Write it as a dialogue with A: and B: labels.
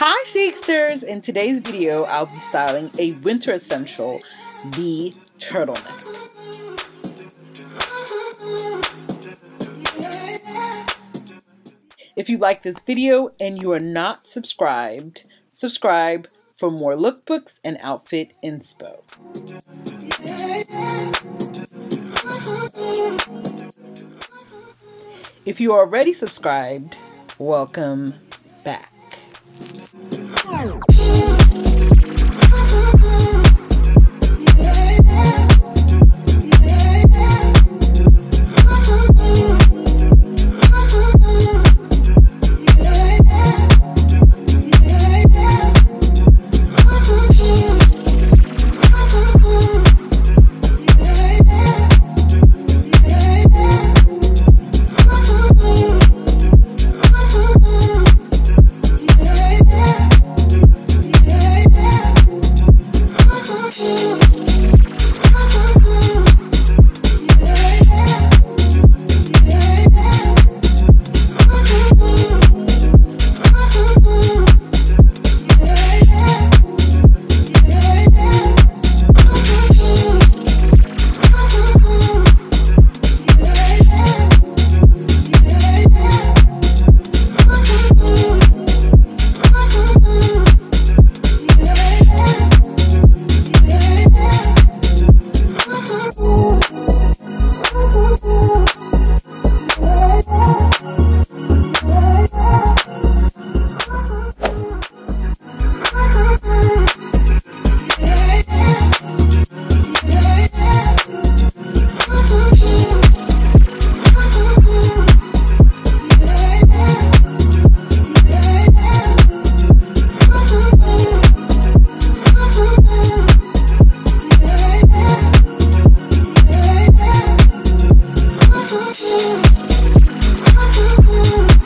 A: Hi Chicsters! In today's video, I'll be styling a winter essential, the turtleneck. If you like this video and you are not subscribed, subscribe for more lookbooks and outfit inspo. If you are already subscribed, welcome back. Thank you.